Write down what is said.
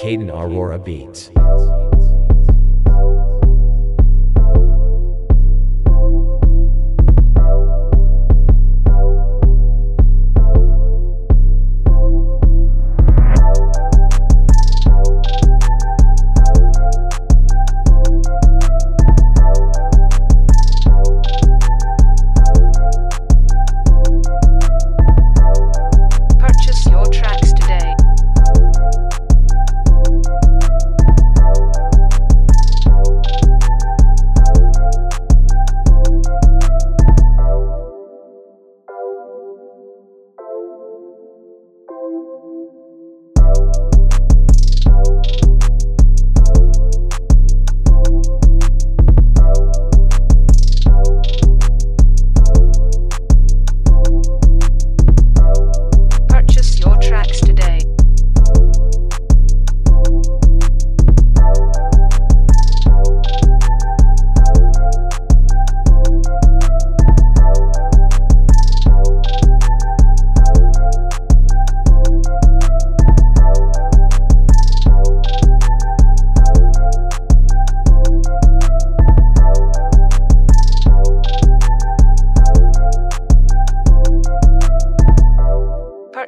Caden Aurora Beats.